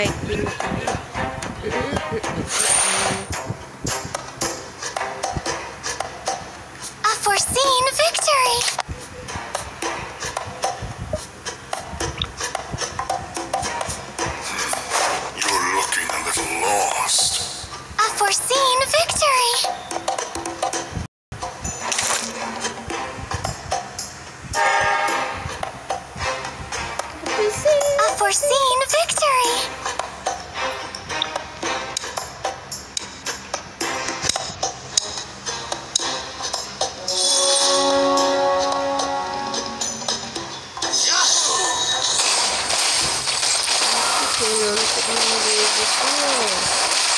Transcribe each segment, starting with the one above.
right. くなるでしょう。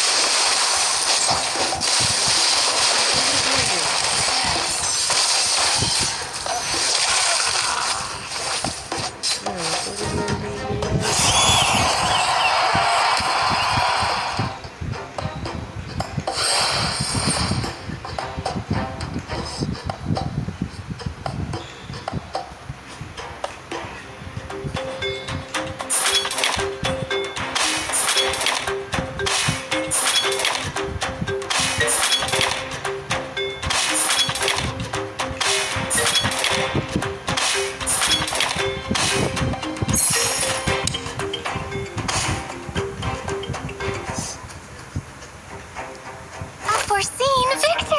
unforeseen victory!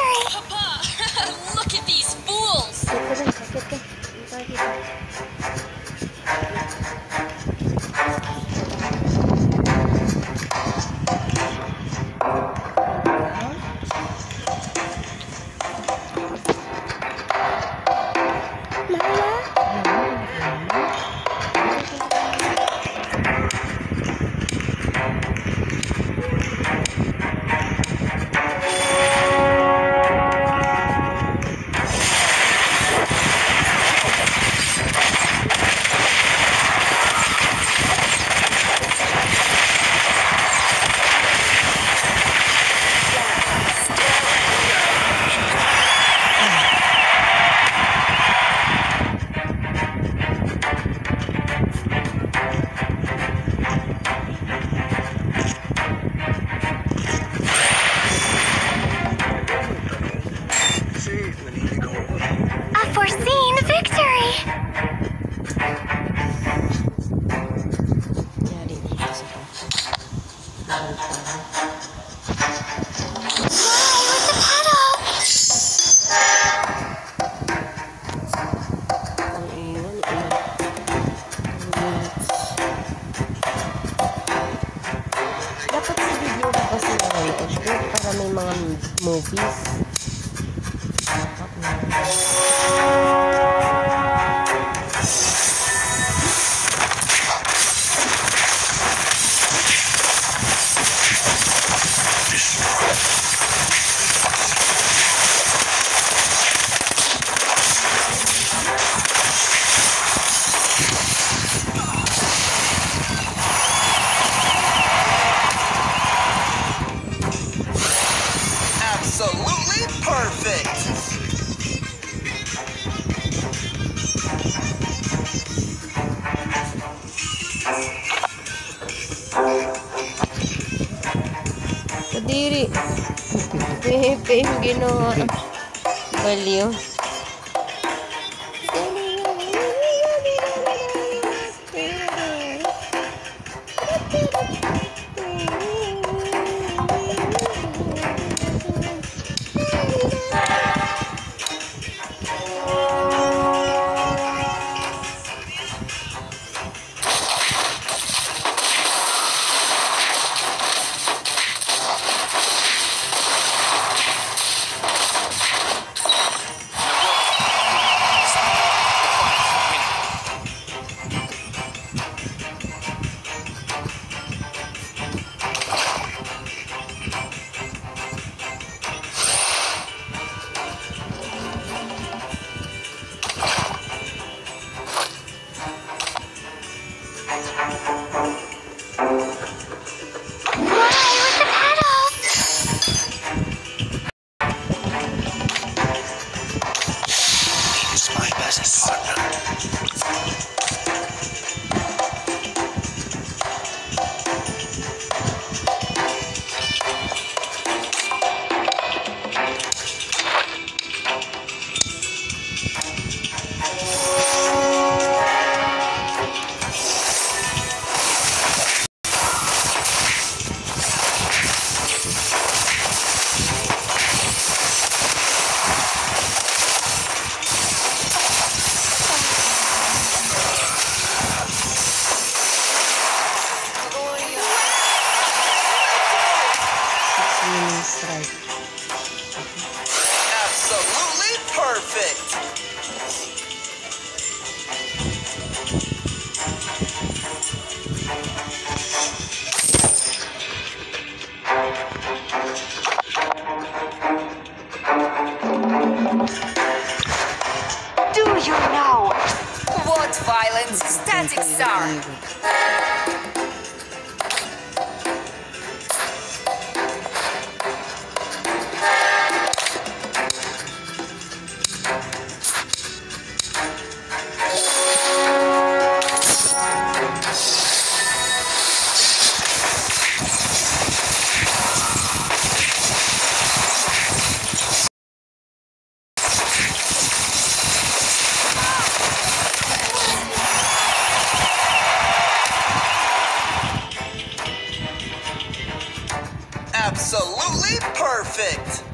Perfect.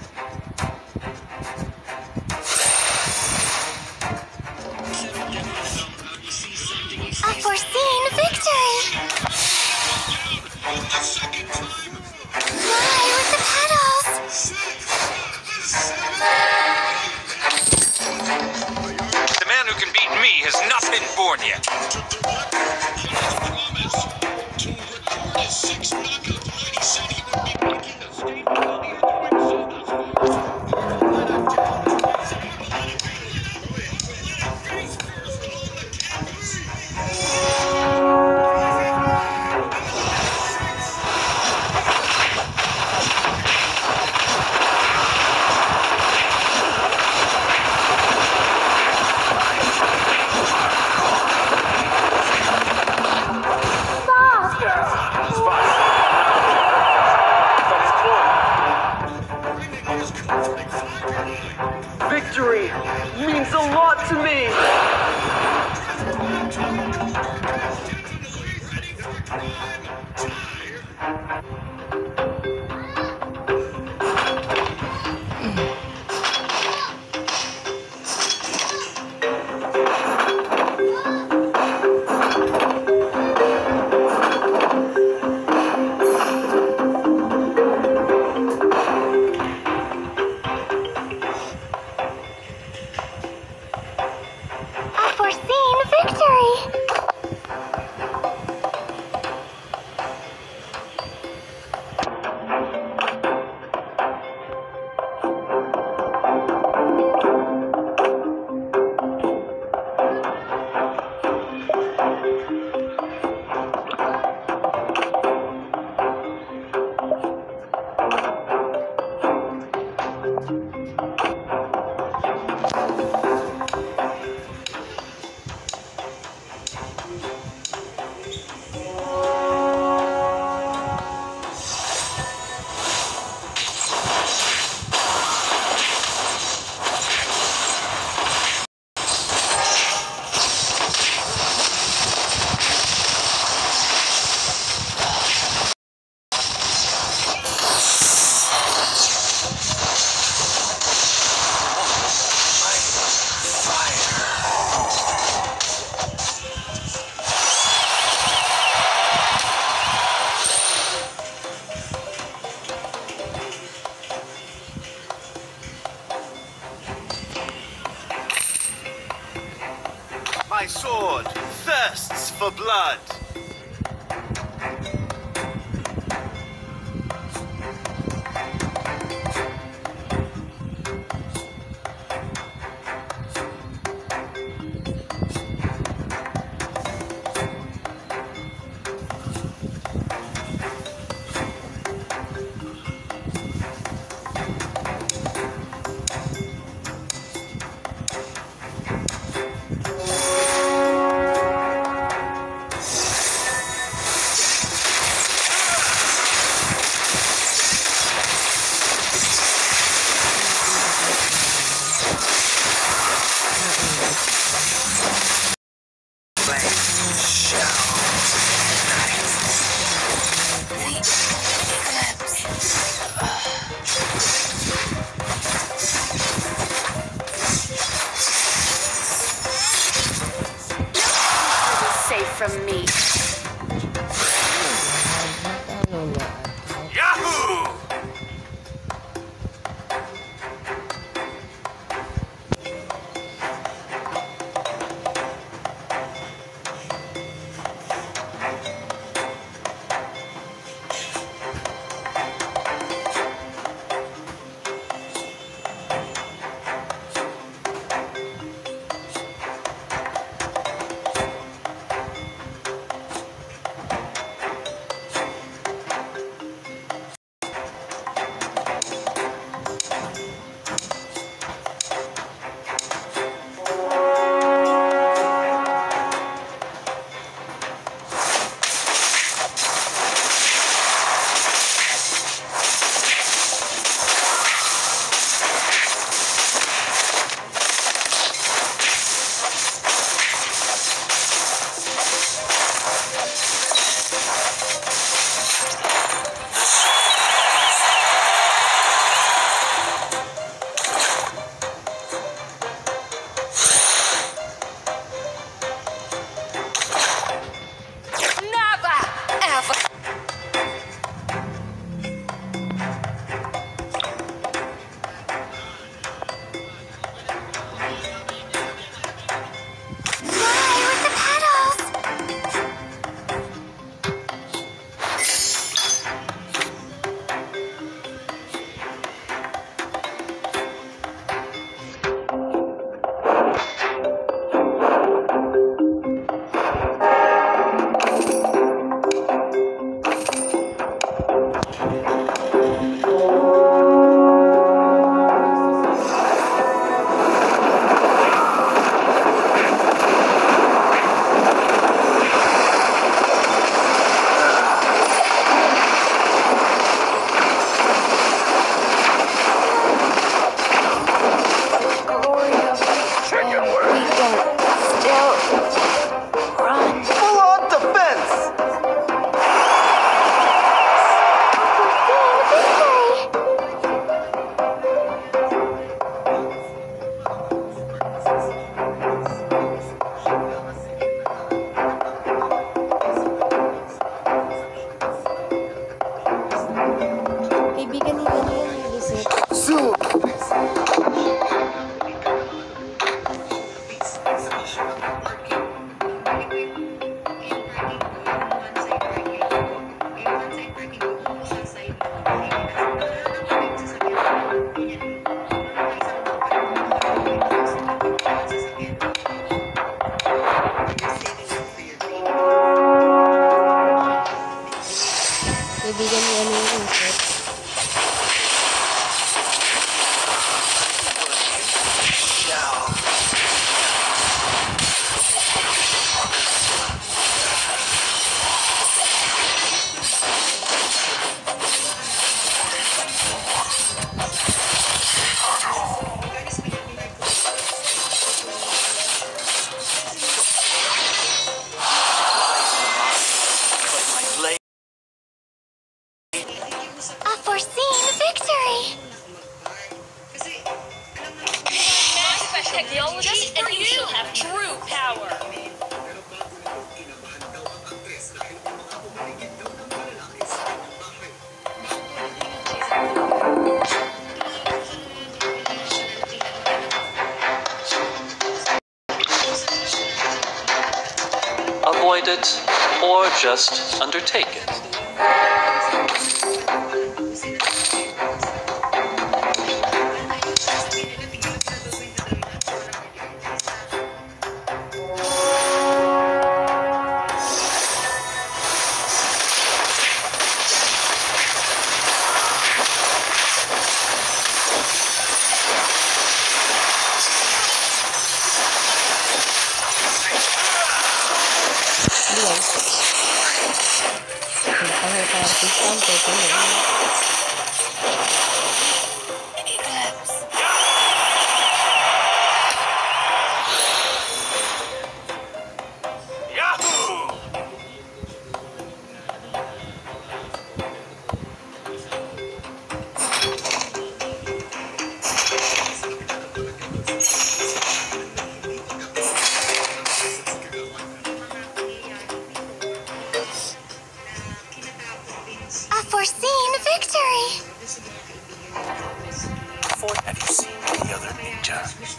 danger.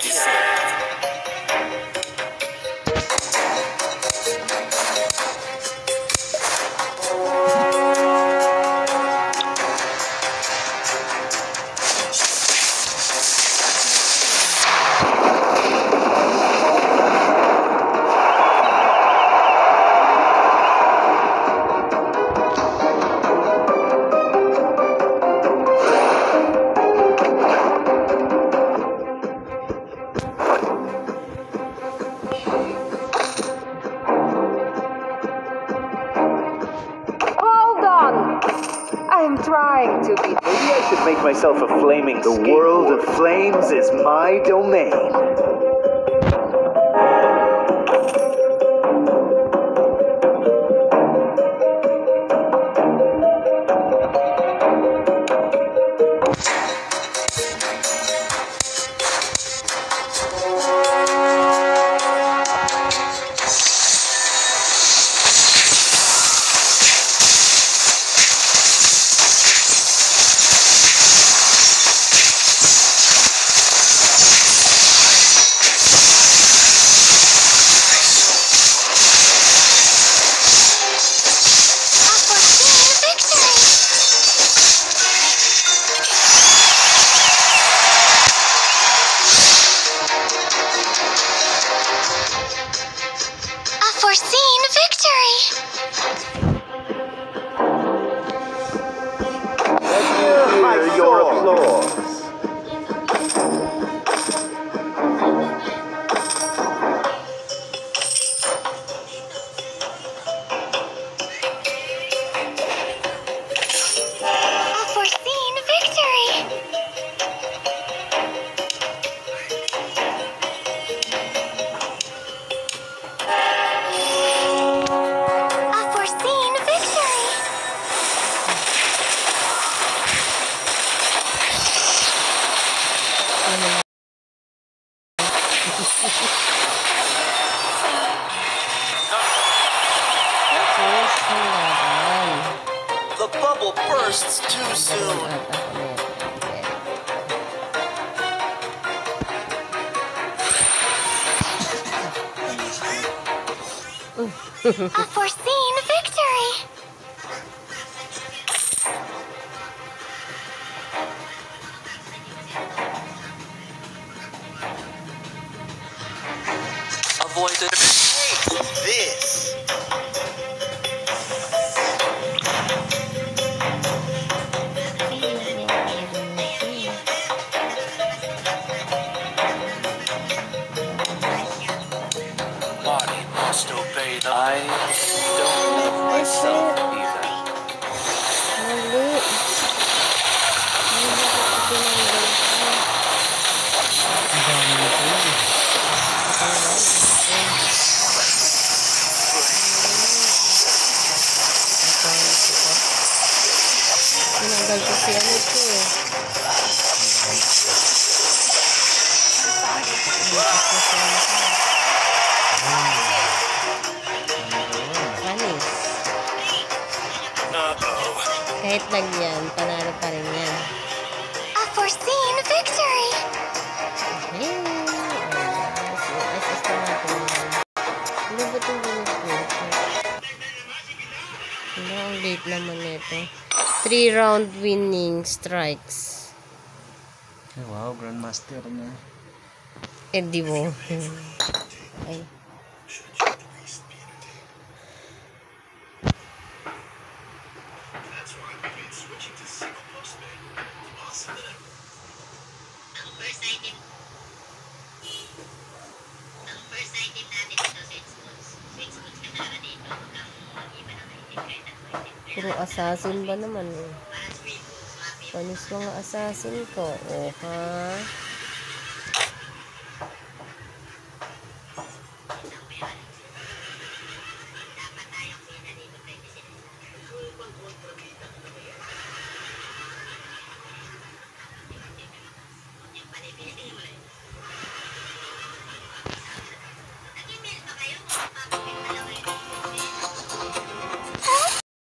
just floor. of course. laman nito. 3 round winning strikes. Wow, Grandmaster na. Eh, di mo. Ay. assassin ba naman eh? Panis mga assassin ko. O ha?